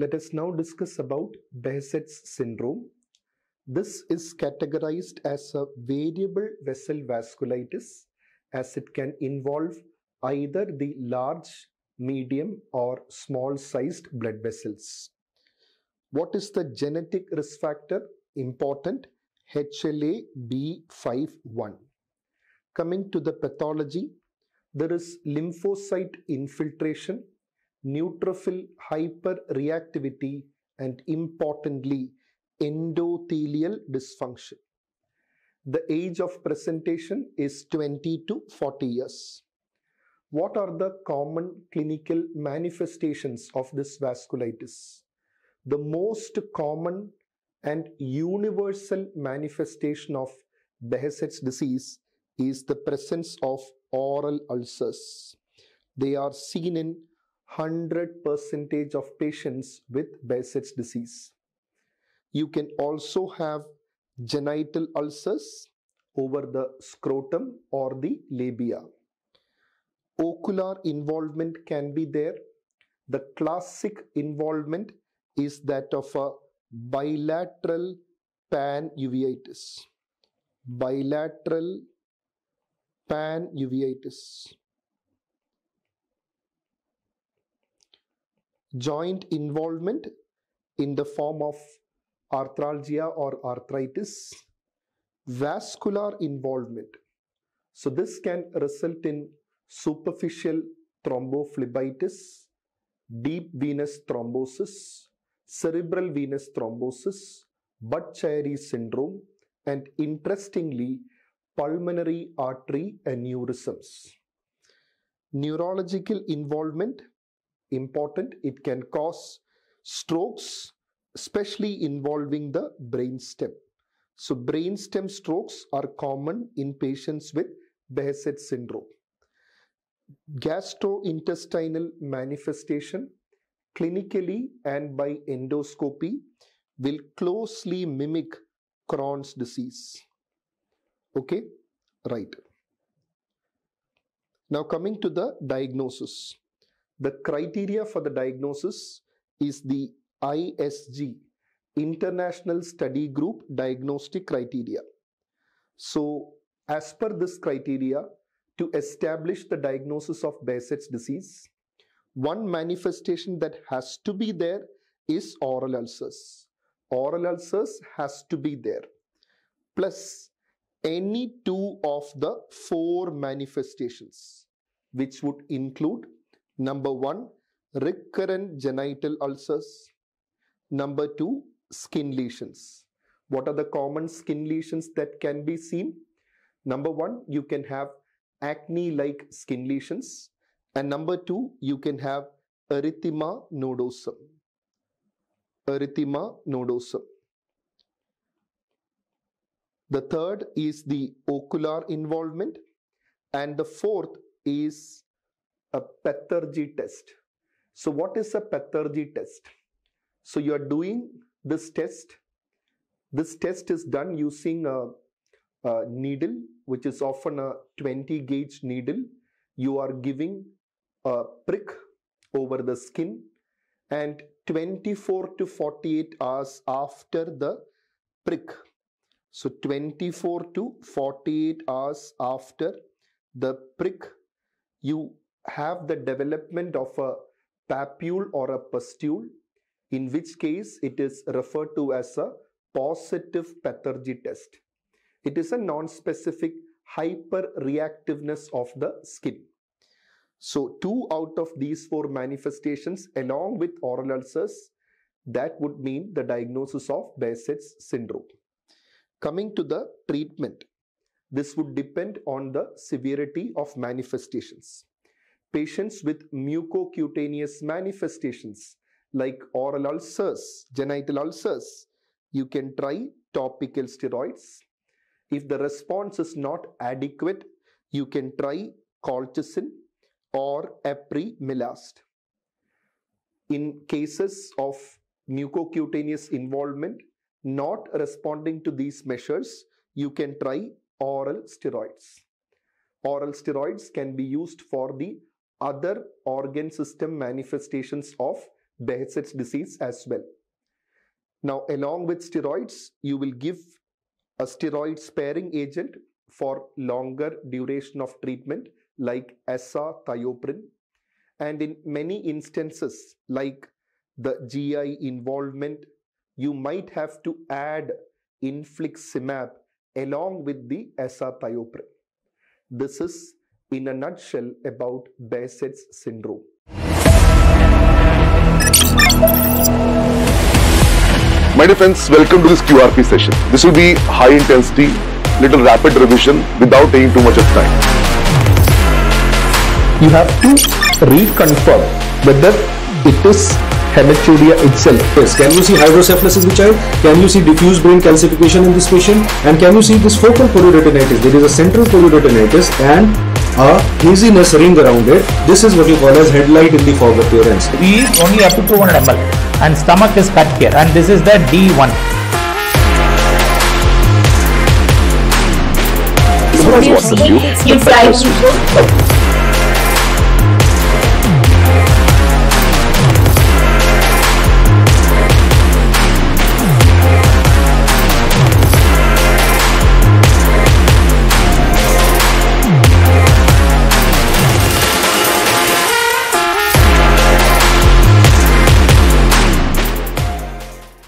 let us now discuss about Behçet's syndrome. This is categorized as a variable vessel vasculitis as it can involve either the large, medium or small sized blood vessels. What is the genetic risk factor? Important HLA-B51. Coming to the pathology, there is lymphocyte infiltration, neutrophil hyperreactivity and importantly endothelial dysfunction. The age of presentation is 20 to 40 years. What are the common clinical manifestations of this vasculitis? The most common and universal manifestation of Behçet's disease is the presence of oral ulcers. They are seen in 100% of patients with Behçet's disease. You can also have genital ulcers over the scrotum or the labia. Ocular involvement can be there. The classic involvement is that of a bilateral panuveitis. Bilateral panuveitis. Joint involvement in the form of arthralgia or arthritis. Vascular involvement. So this can result in superficial thrombophlebitis, deep venous thrombosis, cerebral venous thrombosis, Budd-Chiari syndrome, and interestingly, pulmonary artery aneurysms. Neurological involvement, important, it can cause strokes, especially involving the brainstem. So brainstem strokes are common in patients with Behçet syndrome. Gastrointestinal manifestation, clinically and by endoscopy, will closely mimic Crohn's disease. Okay, right. Now coming to the diagnosis. The criteria for the diagnosis is the ISG, International Study Group Diagnostic Criteria. So as per this criteria, to establish the diagnosis of Behçet's disease, one manifestation that has to be there is oral ulcers. Oral ulcers has to be there. Plus any two of the four manifestations, which would include number one, recurrent genital ulcers, number two, skin lesions. What are the common skin lesions that can be seen? Number one, you can have acne-like skin lesions. And number two, you can have erythema nodosum. Erythema nodosum. The third is the ocular involvement. And the fourth is a pathergy test. So what is a pathergy test? So you are doing this test. This test is done using a, a needle, which is often a 20 gauge needle. You are giving a prick over the skin and 24 to 48 hours after the prick. So 24 to 48 hours after the prick, you have the development of a papule or a pustule, in which case it is referred to as a positive pathergy test. It is a non-specific hyperreactiveness of the skin. So two out of these four manifestations along with oral ulcers, that would mean the diagnosis of Behçet's syndrome. Coming to the treatment, this would depend on the severity of manifestations. Patients with mucocutaneous manifestations like oral ulcers, genital ulcers, you can try topical steroids. If the response is not adequate, you can try colchicine or apremilast. In cases of mucocutaneous involvement not responding to these measures, you can try oral steroids. Oral steroids can be used for the other organ system manifestations of Behçet's disease as well. Now, along with steroids, you will give a steroid sparing agent for longer duration of treatment like azathioprine. And in many instances, like the GI involvement, you might have to add infliximab along with the azathioprine. This is in a nutshell about Behçet's syndrome. My dear friends, welcome to this QRP session. This will be high intensity, little rapid revision without taking too much of time. You have to reconfirm whether it is hematuria itself. Yes, can you see hydrocephalus in the child? Can you see diffuse brain calcification in this patient? And can you see this focal chorioretinitis? There is a central chorioretinitis and a haziness ring around it. This is what you call as headlight in the fog appearance. We is only up to 200 ml and stomach is cut here and this is the D1. What's the view? You try to